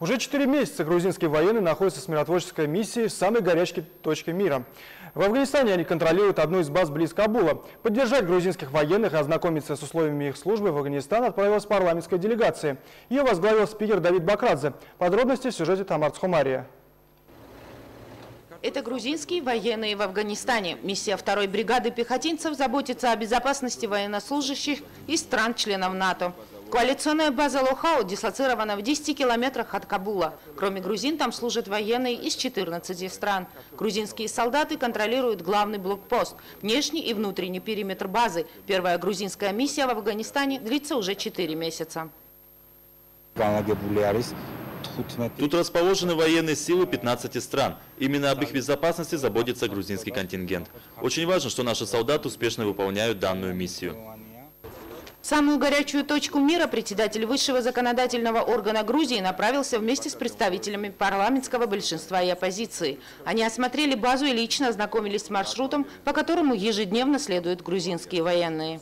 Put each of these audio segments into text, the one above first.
Уже четыре месяца грузинские военные находятся с миротворческой миссией в самой горячей точке мира. В Афганистане они контролируют одну из баз близ Кабула. Поддержать грузинских военных и ознакомиться с условиями их службы в Афганистан отправилась парламентская делегация. Ее возглавил спикер Давид Бакрадзе. Подробности в сюжете Тамар Цхумария. Это грузинские военные в Афганистане. Миссия второй бригады пехотинцев заботится о безопасности военнослужащих из стран-членов НАТО. Коалиционная база Лохау дислоцирована в 10 километрах от Кабула. Кроме грузин, там служат военные из 14 стран. Грузинские солдаты контролируют главный блокпост, внешний и внутренний периметр базы. Первая грузинская миссия в Афганистане длится уже 4 месяца. Тут расположены военные силы 15 стран. Именно об их безопасности заботится грузинский контингент. Очень важно, что наши солдаты успешно выполняют данную миссию. В самую горячую точку мира председатель высшего законодательного органа Грузии направился вместе с представителями парламентского большинства и оппозиции. Они осмотрели базу и лично ознакомились с маршрутом, по которому ежедневно следуют грузинские военные.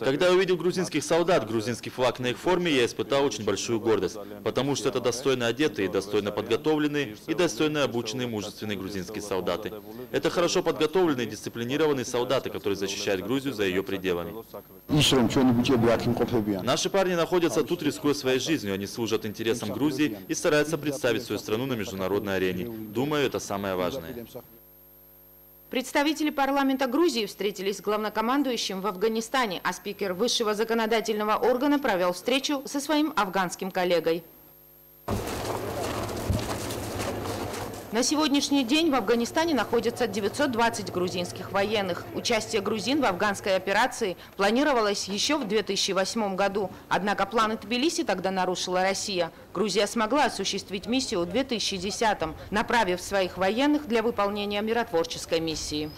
Когда увидел грузинских солдат, грузинский флаг на их форме, я испытал очень большую гордость, потому что это достойно одетые, достойно подготовленные и достойно обученные мужественные грузинские солдаты. Это хорошо подготовленные, дисциплинированные солдаты, которые защищают Грузию за ее пределами. Наши парни находятся тут, рискуя своей жизнью, они служат интересам Грузии и стараются представить свою страну на международной арене. Думаю, это самое важное. Представители парламента Грузии встретились с главнокомандующим в Афганистане, а спикер высшего законодательного органа провел встречу со своим афганским коллегой. На сегодняшний день в Афганистане находятся 920 грузинских военных. Участие грузин в афганской операции планировалось еще в 2008 году. Однако планы Тбилиси тогда нарушила Россия. Грузия смогла осуществить миссию в 2010 направив своих военных для выполнения миротворческой миссии.